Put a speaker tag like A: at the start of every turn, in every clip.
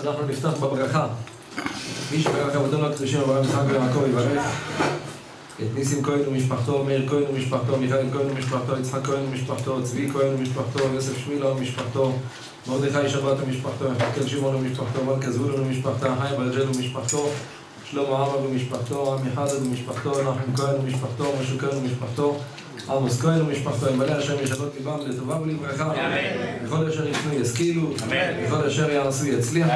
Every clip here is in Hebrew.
A: אנחנו נפתח בברכה. מי שברך עבודון לקדושים אברהם יצחק ויעקב יברך את ניסים כהן ומשפחתו, מאיר כהן ומשפחתו, מיכאל כהן ומשפחתו, יצחק כהן ומשפחתו, צבי כהן ומשפחתו, יוסף שמילה ומשפחתו, מרדכי שבת ומשפחתו, יחזקאל שמעון ומשפחתו, מלכה זבולון ומשפחתה, חיים בלג'ל ומשפחתו, שלמה עמר ומשפחתו, עמי חדד ומשפחתו, נחם כהן ומשפחתו, משהו כהן ומשפחתו, עמוס כהן ומשפחתו, ימלא השם ישנות ליבם לטובה ולברכה. וכל אשר יפנו ישכילו, וכל אשר יעשו יצליחו,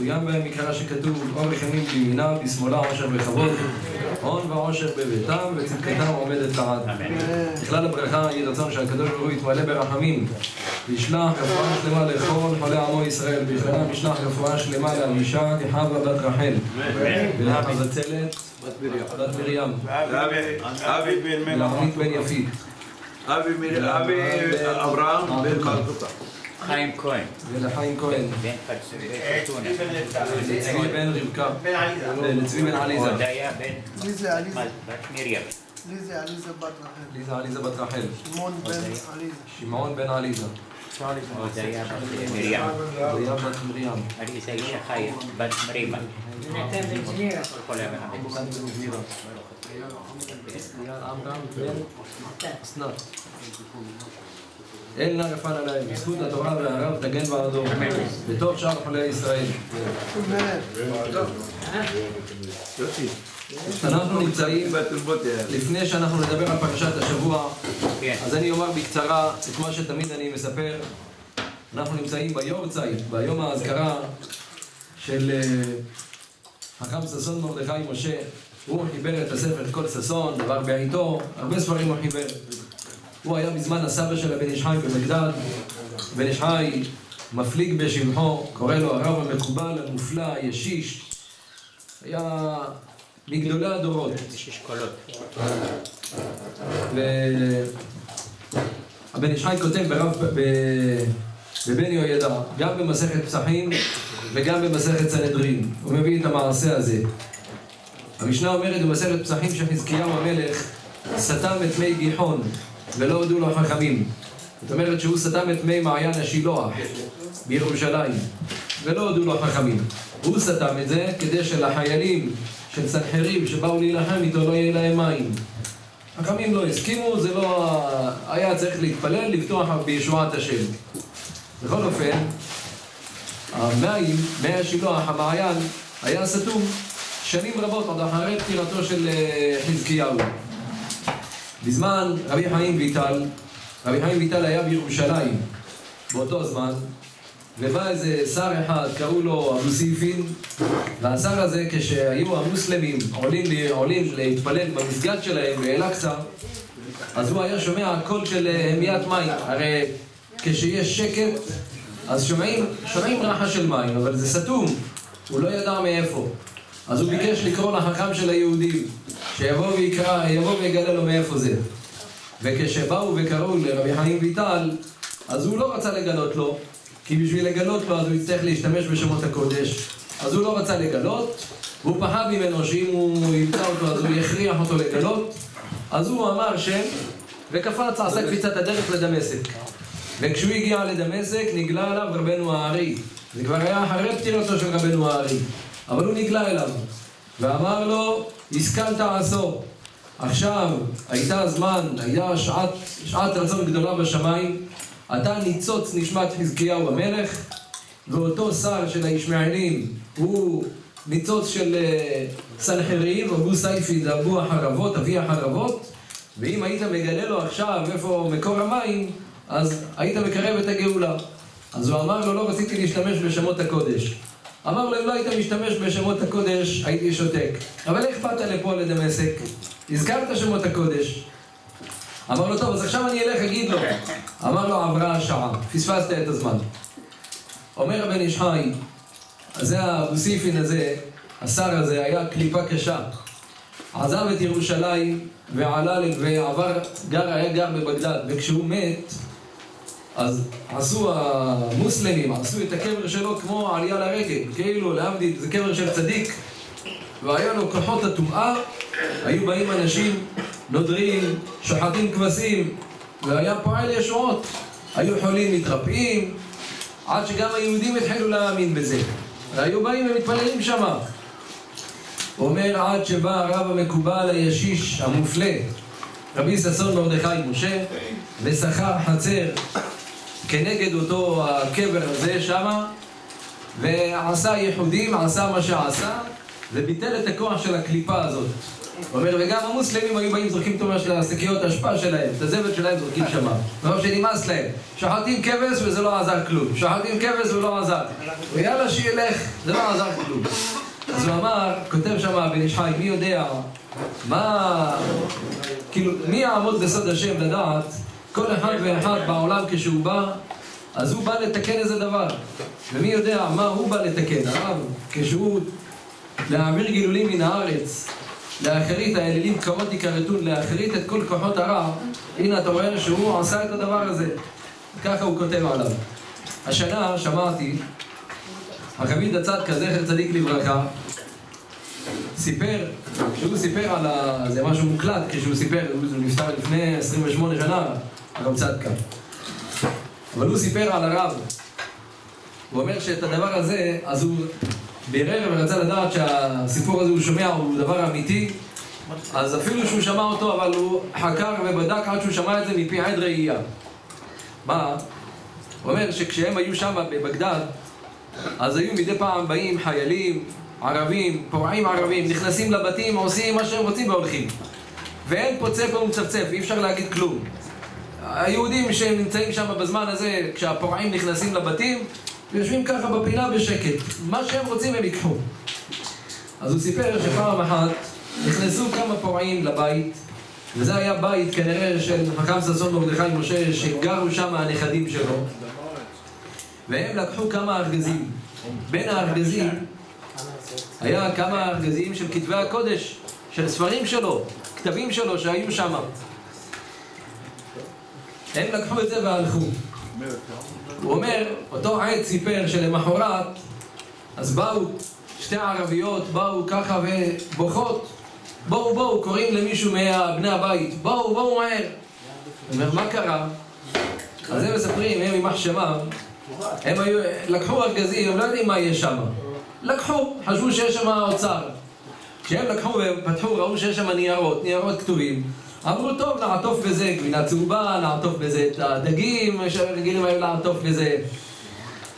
A: וגם בהם יקרא שכתוב, אור יחמים בימינה, בשמאלה עושר בכבוד, הון ועושר בביתם, וצדקתם עומדת לעד. בכלל הברכה יהי רצון שהקדוש ברוך הוא יתמלא ברחמים, וישלח רפואה שלמה לכל חולי עמו ישראל, בכללם ישלח רפואה שלמה לאלישע, כחווה בת רחל, ולחבצלת בת מרים,
B: אבי בן
A: ולעמית בן יפית.
B: אבי אברהם בן חלקותה.
C: חיים כהן,
A: ולחיים כהן, לצבי בן רבקה, לצבי בן עליזה,
C: בן
D: ליזה עליזה,
C: בת מרים,
D: ליזה עליזה בת רחל,
A: ליזה עליזה בת רחל,
D: שמעון בן עליזה,
A: שמעון בן עליזה,
C: הודיה בת מרים,
A: אוריה בת מרים,
C: עליזה אישה חיה, בת מרימה, כל המחבל.
A: עמרם בן אסנת. אל נא רפן עליהם, בזכות התורה והרב תגן בעדו, וטוב שאר חולי ישראל. אנחנו נמצאים. לפני שאנחנו נדבר על פרשת השבוע,
C: כן.
A: אז אני אומר בקצרה את מה שתמיד אני מספר. אנחנו נמצאים ביורצייט, ביום האזכרה של אה, חכם ששון מרדכי משה. הוא חיבר את הספר כל ששון, דבר בעיתו, הרבה ספרים הוא חיבר. הוא היה בזמן הסבא של הבן איש חי במגדל. בן איש חי מפליג בשבחו, קורא לו הרב המקובל, המופלא, הישיש. היה מגדולי הדורות.
C: יש אשכולות.
A: והבן איש חי כותב ברב, ב... בבן יהוידע, גם במסכת פסחים וגם במסכת סנהדרין. הוא מביא את המעשה הזה. המשנה אומרת במסכת פסחים שחזקיהו המלך סתם את מי גיחון ולא הודו לו החכמים. זאת אומרת שהוא סתם את מי מעיין השילוח בירושלים ולא הודו לו החכמים. הוא סתם את זה כדי שלחיילים של סנחריב שבאו להילחם איתו לא יהיה להם מים. חכמים לא הסכימו, זה לא... היה צריך להתפלל, לפתוח בישועת השם. בכל אופן, המים, מי השילוח, המעיין, היה סתום שנים רבות עד אחרי פטירתו של אה, חזקיהו. בזמן רבי חיים ויטל, רבי חיים ויטל היה בירושלים באותו זמן, ובא איזה שר אחד, קראו לו אבו סיפין, והשר הזה, כשהיו המוסלמים עולים, עולים להתפלל במסגד שלהם באל-אקצא, אז הוא היה שומע קול של אה, המיית מים. הרי כשיש שקט, אז שומעים, שומעים רחש של מים, אבל זה סתום, הוא לא ידע מאיפה. אז הוא ביקש לקרוא לחכם של היהודים, שיבוא ויקרא, יבוא ויגלה לו מאיפה זה. וכשבאו וקראו לרבי חיים ויטל, אז הוא לא רצה לגלות לו, כי בשביל לגלות לו אז הוא יצטרך להשתמש בשמות הקודש. אז הוא לא רצה לגלות, והוא פחד ממנו שאם הוא ימצא אותו אז הוא יכריח אותו לגלות. אז הוא אמר שם, וקפץ, עשה קפיצת הדרך לדמשק. וכשהוא הגיע לדמשק, נגלה אליו רבנו הארי. זה כבר היה אחרי פטירתו של רבנו הארי. אבל הוא נגלה אליו, ואמר לו, השכלת עשור. עכשיו, הייתה זמן, היה שעת, שעת רצון גדולה בשמיים, אתה ניצוץ נשמת חזקיהו המלך, ואותו שר של הישמעאלים הוא ניצוץ של אה, סנחריב, אבו סייפי זה אבו החרבות, אבי החרבות, ואם היית מגלה לו עכשיו איפה מקור המים, אז היית מקרב את הגאולה. אז הוא אמר לו, לא רציתי להשתמש בשמות הקודש. אמר לו, אם לא היית משתמש בשמות הקודש, הייתי שותק. אבל איך באת לפה לדמשק? הזכרת שמות הקודש. אמר לו, טוב, אז עכשיו אני אלך אגיד לו. אמר לו, עברה השעה, פספסת את הזמן. אומר הבן איש חי, זה האבוסיפין הזה, השר הזה, היה קליפה קשה. עזב את ירושלים ועלה ועבר, גר, היה גר בבגדד, וכשהוא מת, אז עשו המוסלמים, עשו את הקבר שלו כמו עלייה לרגל, כאילו להבדיל, זה קבר של צדיק, והיה לו כוחות הטומאה, היו באים אנשים, נודרים, שוחטים כבשים, והיה פועל ישועות. היו חולים מתרפאים, עד שגם היהודים התחילו להאמין בזה. והיו באים ומתפללים שמה. אומר עד שבא הרב המקובל הישיש המופלא, רבי ששון מרדכי משה, ושכר חצר כנגד אותו הקבר הזה שמה, ועשה ייחודים, עשה מה שעשה, וביטל את הכוח של הקליפה הזאת. הוא אומר, וגם המוסלמים היו באים זורקים את של השקיות האשפה שלהם, את הזבל שלהם זורקים שמה. דבר שנמאס להם. שחטים כבש וזה לא עזר כלום. שחטים כבש ולא עזר. ויאללה שילך, זה לא עזר כלום. אז הוא אמר, כותב שם בן איש חי, מי יודע מה, כאילו, מי יעמוד בסוד השם לדעת כל אחד ואחד בעולם כשהוא בא, אז הוא בא לתקן איזה דבר. ומי יודע מה הוא בא לתקן, הרב, כשהוא להעביר גילולים מן הארץ, לאחרית האלילים קרות יכרתון, לאחרית את כל כוחות הרע, הנה אתה רואה שהוא עשה את הדבר הזה. ככה הוא כותב עליו. השנה שמעתי, החביד הצדקה, זכר צדיק לברכה, סיפר, כשהוא סיפר על ה... זה משהו מוקלט, כשהוא סיפר, הוא נפטר לפני 28 שנה, הרב צדקה. אבל הוא סיפר על הרב. הוא אומר שאת הדבר הזה, אז הוא בירר ורצה לדעת שהסיפור הזה הוא שומע, הוא דבר אמיתי, אז אפילו שהוא שמע אותו, אבל הוא חקר ובדק עד שהוא שמע את זה מפי עד ראייה. מה? הוא אומר שכשהם היו שם בבגדד, אז היו מדי פעם באים חיילים, ערבים, פורעים ערבים, נכנסים לבתים, עושים מה שהם רוצים והולכים. ואין פוצה פה ומצפצף, אי אפשר להגיד כלום. היהודים שנמצאים שם בזמן הזה, כשהפורעים נכנסים לבתים, ויושבים ככה בפינה בשקט. מה שהם רוצים הם ייקחו. אז הוא סיפר שפעם אחת נכנסו כמה פורעים לבית, וזה היה בית כנראה של חכם ששון מרדכי משה, שגרו שם הנכדים שלו, והם לקחו כמה ארגזים. בין הארגזים היה כמה ארגזים של כתבי הקודש, של ספרים שלו, כתבים שלו שהיו שם. הם לקחו את זה והלכו. הוא אומר, אותו עד סיפר שלמחרת, אז באו שתי ערביות, באו ככה ובוכות, בואו בואו, קוראים למישהו מבני הבית, בואו בואו מהר. הוא אומר, מה קרה? אז הם מספרים, הם יימח שמם, הם היו, לקחו ארגזים, הם לא יודעים מה יש שם. לקחו, חשבו שיש שם אוצר. כשהם לקחו ופתחו, ראו שיש שם ניירות, ניירות כתובים. אמרו, טוב, נעטוף בזה גבינה צהובה, נעטוף בזה את הדגים, שרגילים היו לעטוף בזה.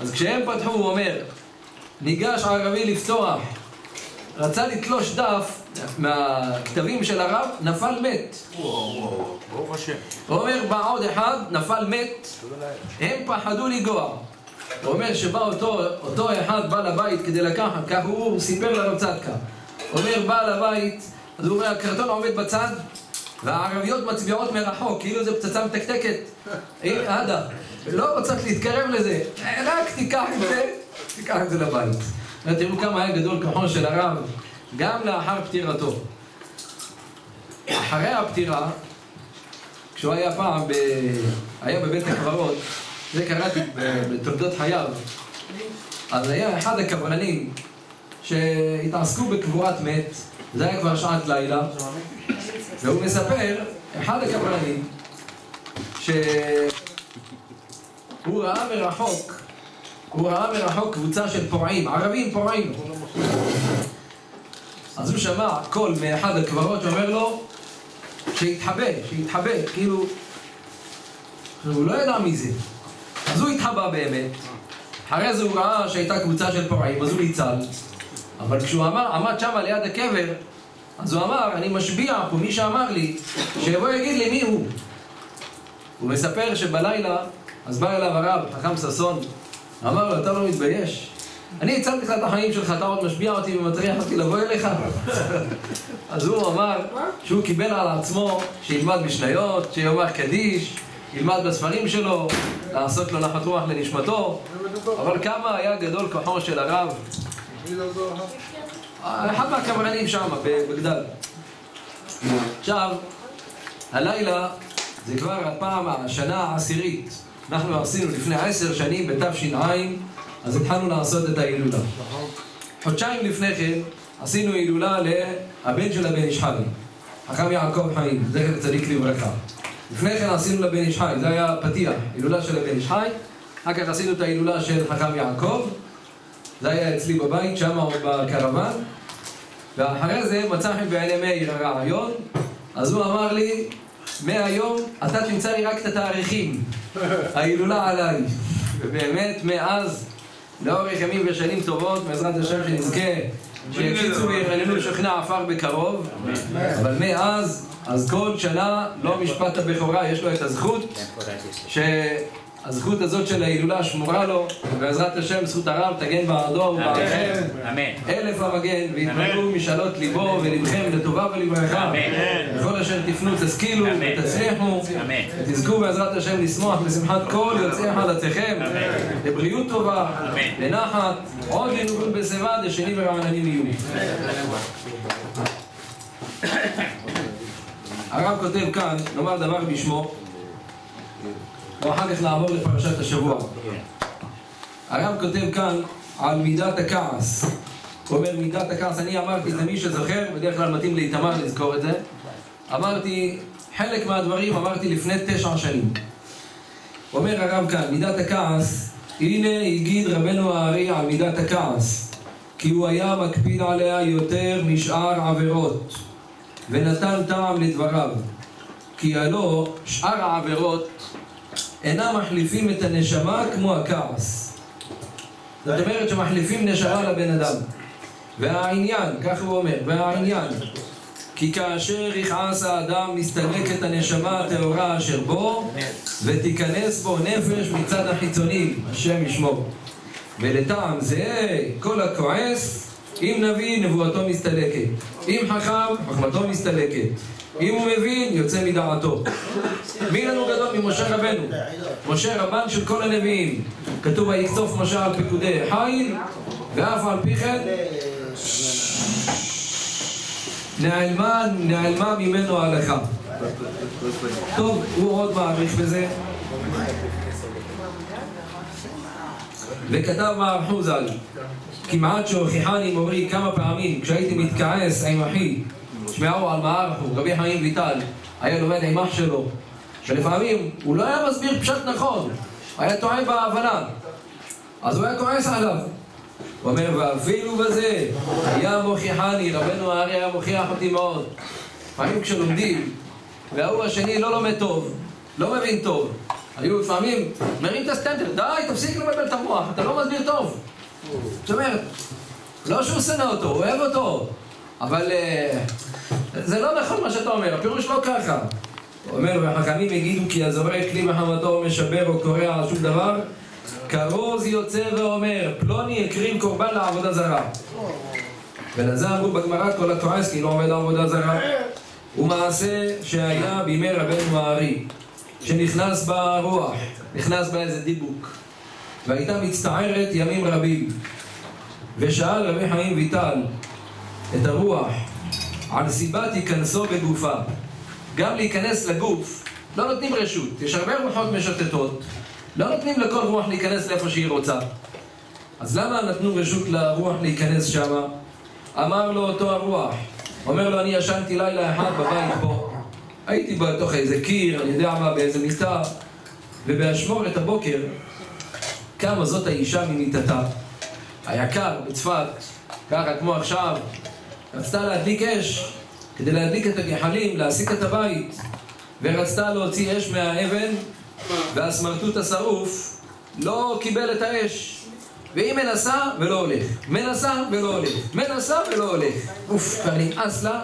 A: אז כשהם פתחו, הוא אומר, ניגש ערבי לפתוח, רצה לתלוש דף מהכתבים של הרב, נפל מת. הוא אומר, בא עוד אחד, נפל מת, הם פחדו לגוע. הוא אומר שבא אותו, אותו אחד בא לבית כדי לקחת, כך הוא סיפר לרב צדקה. אומר, בא לבית, אז הוא אומר, הקרטון עומד בצד, והערביות מצביעות מרחוק, כאילו זה פצצה מתקתקת. הנה, עדה, לא צריך להתקרב לזה, רק תיקח את זה, תיקח את זה לבית. תראו כמה היה גדול כוחו של הרב, גם לאחר פטירתו. אחרי הפטירה, כשהוא היה פעם, ב... היה בבית הקברות, זה קראתי בתולדות חייו, אז היה אחד הקברנים שהתעסקו בקבורת מת, זה היה כבר שעת לילה, והוא מספר, אחד הקברנים, שהוא ראה מרחוק, הוא ראה מרחוק קבוצה של פורעים, ערבים פורעים. אז הוא שמע קול מאחד הקברות שאומר לו שיתחבא, שיתחבא, כאילו... הוא לא ידע מי זה. אז הוא התחבא באמת. אחרי זה הוא ראה שהייתה קבוצה של פורעים, אז הוא ניצל. אבל כשהוא אמר, עמד שם ליד הקבר, אז הוא אמר, אני משביע פה, מי שאמר לי, שיבוא יגיד לי מי הוא. הוא מספר שבלילה, אז בא אליו הרב, חכם ששון, אמר לו, אתה לא מתבייש? אני הצלתי לך את החיים שלך, אתה עוד משביע אותי ומטריח אותי לבוא אליך? אז הוא אמר שהוא קיבל על עצמו שילמד משניות, שיאמר קדיש, ילמד בספרים שלו, לעשות לו נחת רוח לנשמתו, אבל כמה היה גדול כוחו של הרב, אחד מהקברנים שם, בבגדד. עכשיו, הלילה זה כבר הפעם, השנה העשירית. אנחנו עשינו לפני עשר שנים בתש"ע, אז התחלנו לעשות את ההילולה. חודשיים לפני כן עשינו הילולה לבן של הבן איש חכם יעקב חיים, זכר צדיק לברכה. לפני כן עשינו לבן איש זה היה פתיח, הילולה של הבן איש אחר כך עשינו את ההילולה של חכם יעקב, זה היה אצלי בבית, שם עוד בקרוון. ואחרי זה מצא חן בעיני מאיר הרעיון, אז הוא אמר לי, מהיום אתה תמצא לי רק את התאריכים, ההילולה עליי. ובאמת, מאז, לאורך ימים ושנים טובות, בעזרת השם שנזכה, שיפיצו וירננו שוכנה עפר בקרוב, אבל מאז, אז כל שנה, לא משפט הבכורה, יש לו את הזכות, שהזכות הזאת של ההילולה שמורה לו, ובעזרת השם, זכות הרב תגן בעדו ובעדכם.
C: אמן.
A: אלף המגן, ויתמלאו משאלות ליבו ולבכם לטובה ולברכה.
C: אמן.
A: וכל אשר תפנו תשכילו. ותצליחו,
C: אמן.
A: ותזכו בעזרת השם לשמוח בשמחת כל יוצאי חלציכם,
C: אמן.
A: לבריאות טובה,
C: אמן.
A: לנחת, עוד ינוגון בשיבה, דשני ורעננים יהיו. הרב כותב כאן, נאמר דבר בשמו, ואחר כך נעבור לפרשת השבוע. הרב כותב כאן על מידת הכעס. הוא אומר מידת הכעס, אני אמרתי, זה מי שזוכר, בדרך כלל מתאים לאיתמר לזכור את זה. אמרתי, חלק מהדברים אמרתי לפני תשע שנים. אומר הרב כאן, מידת הכעס, הנה הגיד רבנו הארי על מידת הכעס, כי הוא היה מקפיד עליה יותר משאר עבירות, ונתן טעם לדבריו. כי הלא שאר העבירות אינם מחליפים את הנשמה כמו הכעס. זאת אומרת שמחליפים נשמה לבן אדם. והעניין, כך הוא אומר, והעניין, כי כאשר יכעס האדם מסתלקת הנשמה הטהורה אשר בו, ותיכנס בו נפש מצד החיצוני, השם ישמור. ולטעם זה, כל הכועס, אם נביא, נבואתו מסתלקת. אם חכם, חכמתו מסתלקת. אם הוא מבין, יוצא מדעתו. מי לנו גדול ממשה רבנו? משה רבן של כל הנביאים. כתוב ויקצוף משה על פיקודי חיל, ואף על פי כן נעלמה, נעלמה ממנו ההלכה. טוב, הוא עוד מעריך בזה. וכתב מערכו ז"ל, כמעט שהוכיחני מורי כמה פעמים כשהייתי מתכעס עם אחי, שמעו על מערכו, רבי חיים ויטל, היה לומד עם אח שלו, שלפעמים הוא לא היה מסביר פשט נכון, היה טועה בהבנה, אז הוא היה כועס עליו. הוא אומר, ואפילו בזה היה מוכיחני, רבנו הארי היה מוכיח אותי מאוד. לפעמים כשלומדים, וההוא השני לא לומד טוב, לא מבין טוב, היו לפעמים, מרים את הסטנדר, די, תפסיק לבלבל את המוח, אתה לא מסביר טוב. זאת אומרת, לא שהוא שונא אותו, הוא אוהב אותו, אבל אה, זה לא נכון מה שאתה אומר, הפירוש לא ככה. אומר, והחכמים יגידו כי הזורק כלי מחמתו משבר או קורע על שום דבר, כרוז יוצא ואומר, פלוני הקריב קורבן לעבודה זרה. ולזה אמרו בגמרא כל הכועס כי לא עומד לעבודה זרה. הוא מעשה שהיה בימי רבנו הארי, שנכנס בה רוח, נכנס בה איזה דיבוק, והייתה מצטערת ימים רבים. ושאל רבי חיים ויטל את הרוח על סיבת היכנסו בגופה. גם להיכנס לגוף, לא נותנים רשות, יש הרבה רוחות משוטטות, לא נותנים לכל רוח להיכנס לאיפה שהיא רוצה. אז למה נתנו רשות לרוח להיכנס שמה? אמר לו אותו הרוח, אומר לו אני ישנתי לילה אחד בבית פה, הייתי בתוך איזה קיר, אני יודע מה, באיזה מיטה, ובאשמורת הבוקר קמה זאת האישה ממיטתה. היה קר בצפת, ככה כמו עכשיו, רצתה להדליק אש כדי להדליק את הגחלים, להסיק את הבית, ורצתה להוציא אש מהאבן, והסמרטוט השרוף לא קיבל את האש. והיא מנסה ולא הולך, מנסה ולא הולך, מנסה ולא הולך. אוף, כבר נמאס לה,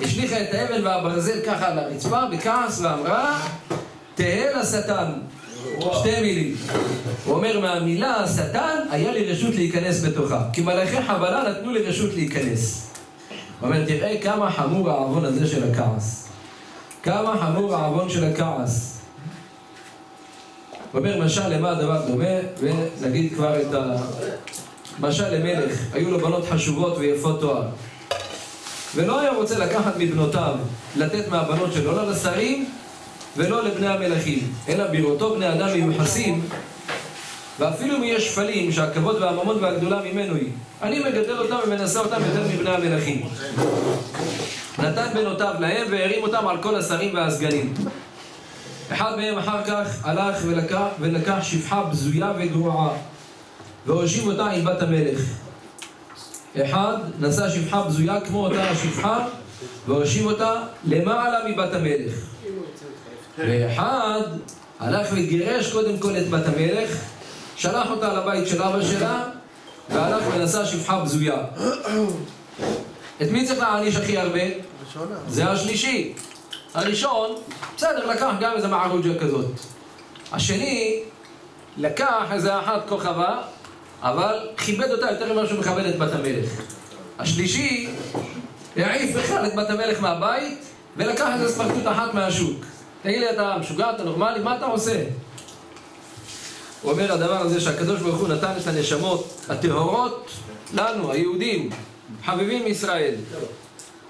A: השליכה את האבן והברזל ככה על הרצפה בכעס ואמרה, תהא לשטן. שתי מילים. הוא אומר, מהמילה השטן, היה לי רשות להיכנס בתוכה. כי מלאכי חבלה נתנו לי רשות להיכנס. אומר, תראה כמה חמור העוון הזה של הכעס. כמה חמור העוון של הכעס. אומר, משל למה הדבר דומה, ונגיד כבר את ה... משל למלך, היו לו בנות חשובות ויפות תואר. ולא היה רוצה לקחת מבנותיו, לתת מהבנות שלו, לא לשרים ולא לבני המלכים, אלא בראותו בני אדם מיוחסים, ואפילו אם יש שפלים שהכבוד והממון והגדולה ממנו היא, אני מגדל אותם ומנסה אותם יותר מבני המלכים. נתן בנותיו להם והרים אותם על כל השרים והסגנים. אחד מהם אחר כך הלך ולקח, ולקח שפחה בזויה וגרועה, והושיב אותה עם בת המלך. אחד נשא שפחה בזויה כמו אותה השפחה והושיב אותה למעלה מבת המלך. ואחד הלך וגירש קודם כל את בת המלך, שלח אותה לבית של אבא שלה והלך ונשא שפחה בזויה. את מי צריך להעניש הכי הרבה? זה השלישי. הראשון, בסדר, לקח גם איזה מערוג'ה כזאת. השני, לקח איזה אחת כוכבה, אבל כיבד אותה יותר ממה שהוא מכבד את בת המלך. השלישי, העיף בכלל את בת המלך מהבית, ולקח איזה סמרטוט אחת מהשוק. תגיד לי, אתה משוגע, אתה נורמלי? מה אתה עושה? הוא אומר הדבר הזה שהקדוש ברוך הוא נתן את הנשמות הטהורות לנו, היהודים, חביבים מישראל.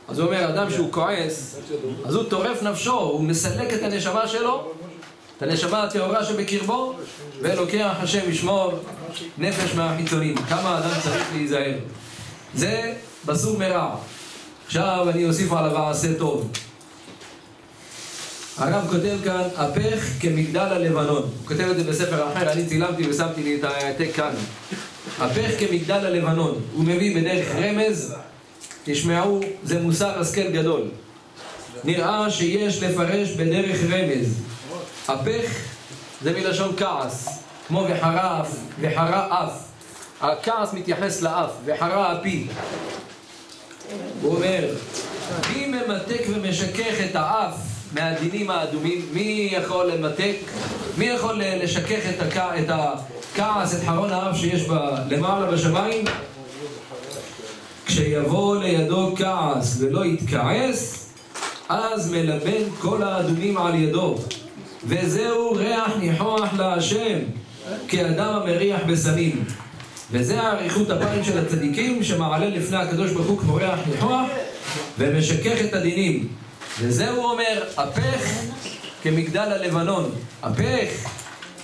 A: אז הוא אומר, אדם שהוא כועס, אז הוא טורף נפשו, הוא מסלק את הנשמה שלו, את הנשמה הטהורה שבקרבו, ולוקח השם ישמור נפש מהחיצונים. כמה אדם צריך להיזהר. זה בסור מרע. עכשיו אני אוסיף עליו ועשה טוב. הרב כותב כאן, הפך כמגדל הלבנון. הוא כותב את זה בספר אחר, אני צילמתי ושמתי לי את ההעתק כאן. הפך כמגדל הלבנון. הוא מביא בדרך רמז, תשמעו, זה מוסר השכל גדול. נראה שיש לפרש בדרך רמז. הפך זה מלשון כעס, כמו וחרה אף, וחרה אף. הכעס מתייחס לאף, וחרה אפי. הוא אומר, מי ממתק ומשכך את האף מהדינים האדומים? מי יכול למתק? מי יכול לשכך את, הכ... את הכעס, את חרון האף שיש ב... למעלה בשמיים? כשיבוא לידו כעס ולא יתכעס, אז מלבן כל האדומים על ידו. וזהו ריח ניחוח להשם, כאדם המריח בסמים. וזה האריכות אפיים של הצדיקים שמעלה לפני הקדוש ברוך הוא כמו ריח ניחוח ומשכך את הדינים. וזה הוא אומר, הפך כמגדל הלבנון. אפך,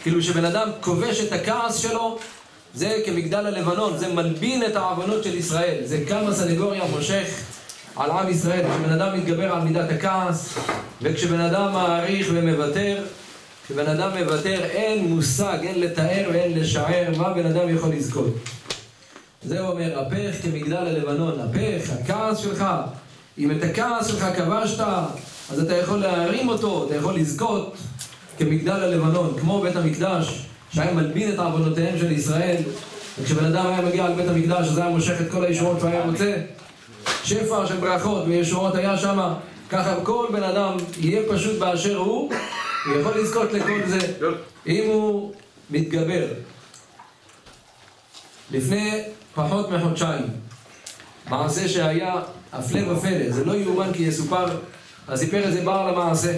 A: כאילו שבן אדם כובש את הכעס שלו, זה כמגדל הלבנון, זה מלבין את העוונות של ישראל. זה כמה סנגוריה מושך על עם ישראל. כשבן אדם מתגבר על מידת הכעס, וכשבן אדם מעריך ומוותר, כשבן אדם מוותר אין מושג, אין לתאר ואין לשער מה בן אדם יכול לזכות. זה הוא אומר, אפך כמגדל הלבנון, אפך, הכעס שלך, אם את הכעס שלך כבשת, אז אתה יכול להרים אותו, אתה יכול לזכות כמגדל הלבנון, כמו בית המקדש, שהיה מלבין את עוונותיהם של ישראל, וכשבן אדם היה מגיע לבית המקדש, אז היה מושך את כל הישועות והיה מוצא שפע של ברכות וישועות היה שם, ככה כל בן אדם יהיה פשוט באשר הוא, הוא יכול לזכות לכל זה, אם הוא מתגבר. לפני פחות מחודשיים, מעשה שהיה הפלא ופלא, זה לא יאומן כי יסופר, אז סיפר את זה בעל המעשה.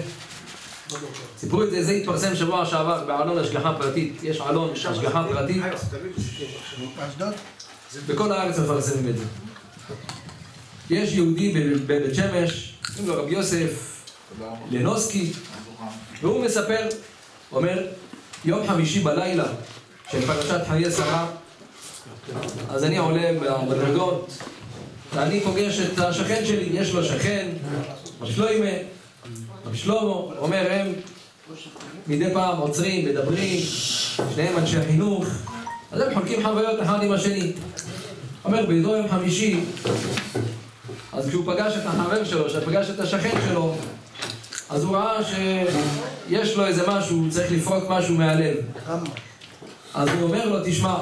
A: סיפרו את זה, זה התפרסם שבוע שעבר בעלון השגחה פרטית, יש עלון השגחה פרטית? בכל הארץ מפרסמים את זה. יש יהודי בבית שמש, קוראים לו רבי יוסף לנוסקי, והוא מספר, אומר, יום חמישי בלילה של פרשת חיי שרה, אז אני עולה במדרגות, ואני פוגש את השכן שלי, יש לו שכן, רב שלוימה, רב שלמה, אומר הם מדי פעם עוצרים, מדברים, שניהם אנשי חינוך, אז הם חולקים חוויות אחד עם השני. אומר, באזור יום חמישי, אז כשהוא פגש את החבר שלו, כשפגש את השכן שלו, אז הוא ראה שיש לו איזה משהו, הוא צריך לפרוק משהו מהלב. אז הוא אומר לו, תשמע,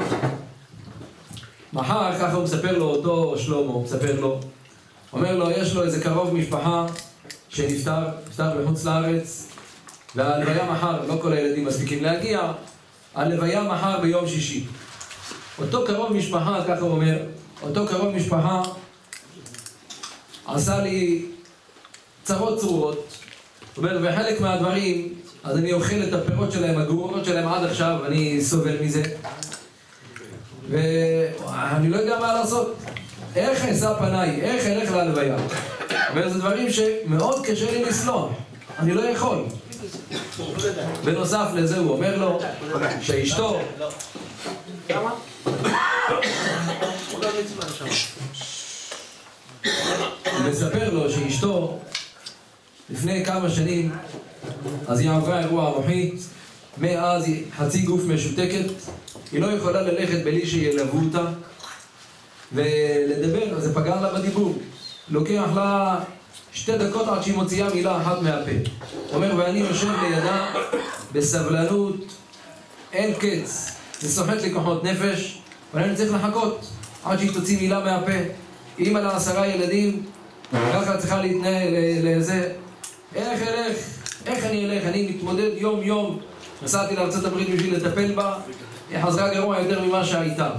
A: מחר, ככה הוא מספר לו, אותו שלמה, הוא מספר לו, אומר לו, יש לו איזה קרוב משפחה שנפטר, נפטר בחוץ לארץ, והלוויה מחר, לא כל הילדים מספיקים להגיע, הלוויה מחר ביום שישי. אותו קרוב משפחה, ככה הוא אומר, אותו קרוב משפחה עשה לי צרות צרורות. זאת אומרת, וחלק מהדברים, אז אני אוכל את הפירות שלהם, הגרורות שלהם עד עכשיו, אני סובל מזה. ואני לא יודע מה לעשות. איך אשא פניי? איך אלך להלוויה? וזה דברים שמאוד קשה לי לסלוח. אני לא יכול. בנוסף לזה הוא אומר לו שאשתו הוא מספר לו שאשתו לפני כמה שנים אז היא עברה אירוע מוחי מאז חצי גוף משותקת היא לא יכולה ללכת בלי שילוו אותה ולדבר, זה פגע לה בדיבור. לוקח לה שתי דקות עד שהיא מוציאה מילה אחת מהפה. אומר, ואני יושב לידה בסבלנות, אין קץ. זה סוחט לי כוחות נפש, ואני צריך לחכות עד שהיא תוציא מילה מהפה. אימא לעשרה ילדים, ככה צריכה להתנהל לזה. איך אלך? איך אני אלך? אני מתמודד יום-יום. נסעתי הברית בשביל לטפל בה, היא חזרה גרוע יותר ממה שהייתה.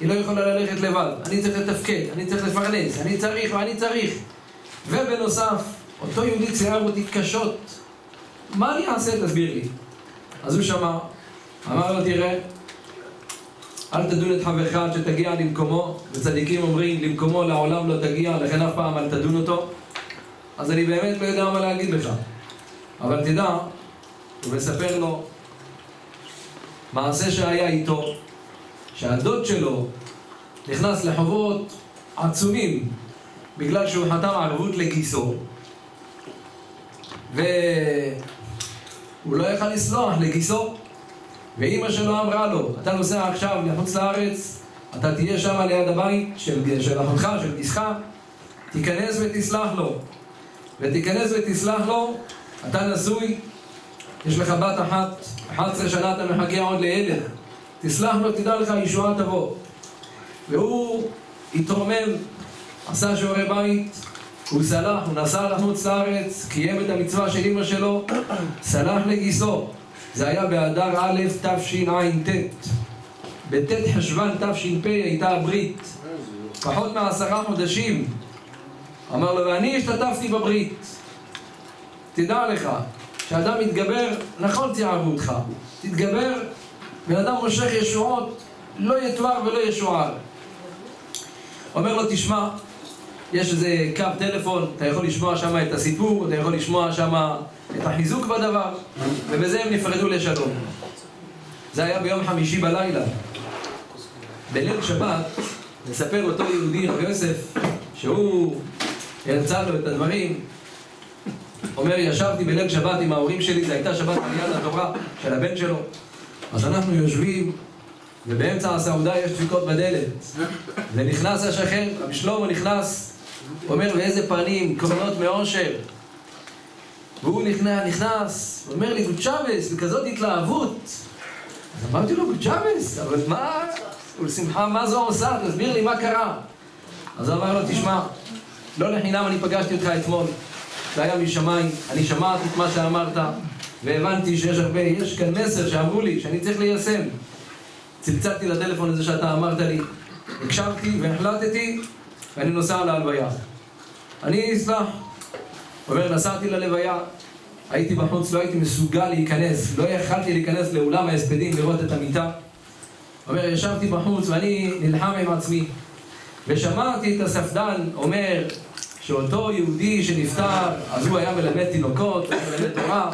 A: היא לא יכולה ללכת לבד, אני צריך לתפקד, אני צריך לפרנס, אני צריך ואני צריך. ובנוסף, אותו יהודי צייר אותי קשות. מה אני אעשה? תסביר לי. אז הוא שמע, אמר לו, תראה, אל תדון את חברך עד שתגיע למקומו, וצדיקים אומרים, למקומו לעולם לא תגיע, לכן אף פעם אל תדון אותו. אז אני באמת לא יודע מה להגיד לך. אבל תדע, הוא מספר לו מעשה שהיה איתו, שהדוד שלו נכנס לחובות עצומים בגלל שהוא חתם ערבות לגיסו. והוא לא יכל לסלוח לגיסו ואימא שלו אמרה לו, אתה נוסע עכשיו לחוץ לארץ, אתה תהיה שם ליד הבית של, של אחותך, של גיסך, תיכנס ותסלח לו. ותיכנס ותסלח לו, אתה נשוי, יש לך בת אחת, 11 שנה אתה מחכה עוד לילד תסלח לו, תדע לך, ישועה תבוא. והוא התרומם, עשה שיעורי בית, הוא סלח, הוא נסע לחוץ לארץ, קיים את המצווה של אמא שלו, סלח לגיסו. זה היה באדר א' תשע"ט. בט' חשוון תש"פ הייתה הברית. פחות מעשרה חודשים. אמר לו, ואני השתתפתי בברית. תדע לך, כשאדם מתגבר, נכון תיארו אותך, תתגבר בן אדם מושך ישועות, לא יתואר ולא ישוער. אומר לו, תשמע, יש איזה קו טלפון, אתה יכול לשמוע שם את הסיפור, אתה יכול לשמוע שם את החיזוק בדבר, ובזה הם נפרדו לשלום. זה היה ביום חמישי בלילה. בליל שבת, מספר אותו יהודי, רבי יוסף, שהוא הרצה לו את הדברים, אומר, ישבתי בליל שבת עם ההורים שלי, זו הייתה שבת עליית התורה של הבן שלו. אז אנחנו יושבים, ובאמצע הסעודה יש דפיקות בדלת. ונכנס השכן, רבי שלמה נכנס, אומר, ואיזה פנים, קרונות מאושר. והוא נכנס, נכנס, אומר לי, גוצ'אבס, בכזאת התלהבות. אז אמרתי לו, גוצ'אבס, אבל מה, ולשמחה, מה זו עושה? תסביר לי מה קרה. אז הוא אמר לו, תשמע, לא לחינם אני פגשתי אותך אתמול. זה היה משמיים, אני שמעתי את מה שאמרת, והבנתי שיש הרבה, יש כאן מסר שאמרו לי שאני צריך ליישם. צלצלתי לטלפון הזה שאתה אמרת לי, הקשבתי והחלטתי, ואני נוסע להלוויה. אני אסלח. אומר, נסעתי ללוויה, הייתי בחוץ, לא הייתי מסוגל להיכנס, לא יכלתי להיכנס לאולם ההספדים לראות את המיטה. אומר, ישבתי בחוץ ואני נלחם עם עצמי. ושמעתי את הספדן אומר שאותו יהודי שנפטר, אז הוא היה מלמד תינוקות, הוא מלמד תורה,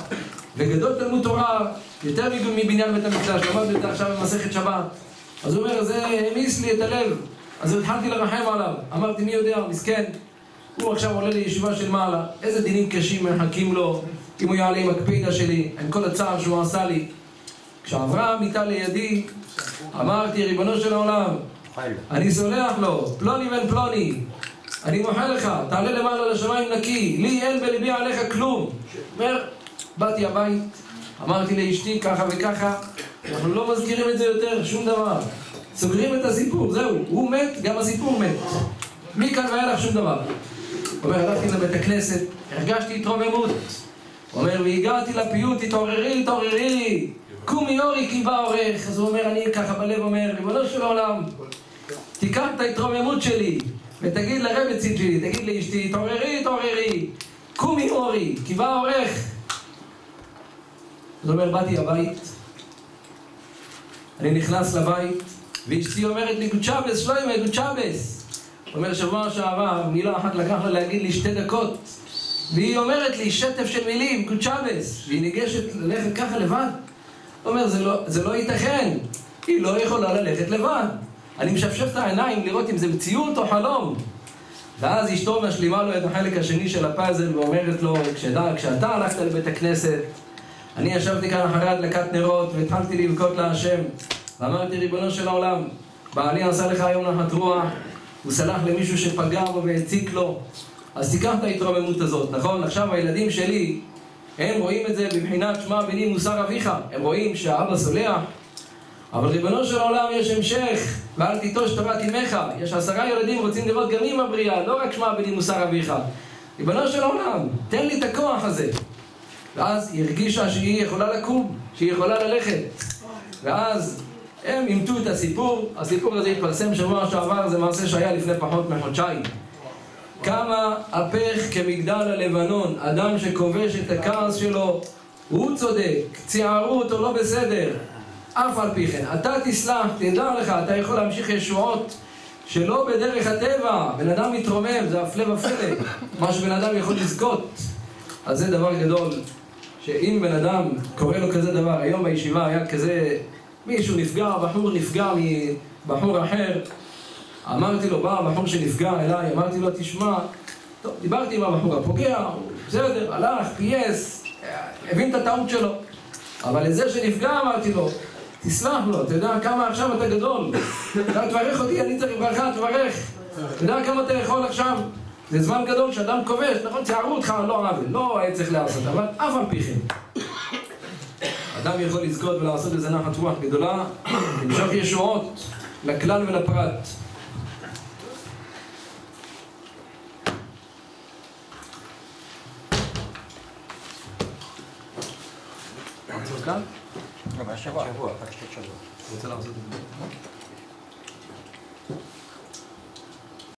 A: וגדול תלמוד תורה, יותר מבניין בית המקדש, למדנו את זה עכשיו במסכת שבת. אז הוא אומר, זה העמיס לי את הלב. אז התחלתי לרחם עליו. אמרתי, מי יודע, מסכן. הוא עכשיו עולה לישיבה של מעלה. איזה דינים קשים מחכים לו, אם הוא יעלה עם הקפידה שלי, עם כל הצער שהוא עשה לי. כשעברה המיטה לידי, אמרתי, ריבונו של העולם, אני סולח לו, פלוני בן פלוני. אני מוחה לך, תעלה למעלה לשמיים נקי, לי אין בליבי עליך כלום. אומר, באתי הבית, אמרתי לאשתי ככה וככה, אנחנו לא מזכירים את זה יותר, שום דבר. סוגרים את הסיפור, זהו, הוא מת, גם הסיפור מת. מכאן ואילך שום דבר. אומר, הלכתי לבית הכנסת, הרגשתי התרוממות. אומר, והגעתי לפיוט, התעוררי, התעוררי, קומי אורי כי בא עורך. אז הוא אומר, אני ככה בלב אומר, ריבונו של העולם, תיקח את ההתרוממות שלי, ותגיד לרבצית שלי, תגיד לאשתי, התעוררי, התעוררי, קומי אורי, כי בא עורך. זאת אומרת, באתי הבית, אני נכנס לבית, ואשתי אומרת לי, גוצ'אבס, שלוימה, גוצ'אבס. אומר, שבוע שעבר, מילה אחת לקח לה להגיד לי שתי דקות, והיא אומרת לי, שטף של מילים, גוצ'אבס, והיא ניגשת ללכת ככה לבד. אומר, זה לא, זה לא ייתכן, היא לא יכולה ללכת לבד. אני משפשף את העיניים לראות אם זה מציאות או חלום. ואז אשתו משלימה לו את החלק השני של הפאזל ואומרת לו, כשאתה, הלכת לבית הכנסת, אני ישבתי כאן אחרי הדלקת נרות והתחלתי לבכות להשם ואמרתי, ריבונו של העולם, בעלי עשה לך היום נחת רוח, הוא סלח למישהו שפגע בו והציק לו, אז תיקח את ההתרוממות הזאת, נכון? עכשיו הילדים שלי, הם רואים את זה בבחינת שמע בני מוסר אביך, הם רואים שהאבא סולח, אבל ריבונו של העולם יש המשך, ואל תיטוש תורת אמך, יש עשרה ילדים רוצים לראות גם עם הבריאה, לא רק שמע בני מוסר אביך. ריבונו של העולם, תן לי את הכוח הזה. ואז היא הרגישה שהיא יכולה לקום, שהיא יכולה ללכת. ואז הם אימתו את הסיפור, הסיפור הזה התפרסם שבוע שעבר, זה מעשה שהיה לפני פחות מחודשיים. כמה הפך כמגדל הלבנון, אדם שכובש את הכעס שלו, הוא צודק, ציערו אותו לא בסדר, אף על פי כן, אתה תסלח, תדע לך, אתה יכול להמשיך ישועות שלא בדרך הטבע, בן אדם מתרומם, זה הפלא ופלא, מה שבן אדם יכול לזכות. אז זה דבר גדול, שאם בן אדם קורא לו כזה דבר, היום בישיבה היה כזה, מישהו נפגע, בחור נפגע מבחור אחר, אמרתי לו, בא הבחור שנפגע אליי, אמרתי לו, תשמע, טוב, דיברתי עם הבחור הפוגע, בסדר, הלך, פייס, הבין את הטעות שלו. אבל לזה שנפגע אמרתי לו, תסלח לו, אתה יודע כמה עכשיו אתה גדול. אתה תברך אותי, אני צריך ברכה, תברך. אתה יודע כמה אתה יכול עכשיו? זה זמן גדול שאדם כובש, נכון? צערו אותך, לא עוול, לא היה צריך לעשות, אבל אף על פי כן. אדם יכול לזכות ולעשות איזה נחת רוח גדולה, למשוך ישועות לכלל ולפרט.
C: שבוע, פגשת שבוע.
A: רוצה לעשות את זה?